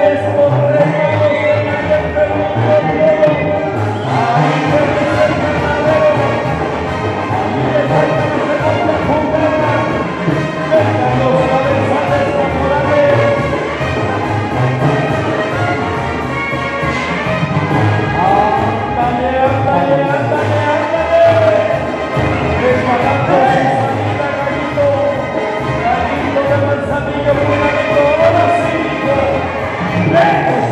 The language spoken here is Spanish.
Cristo Yeah.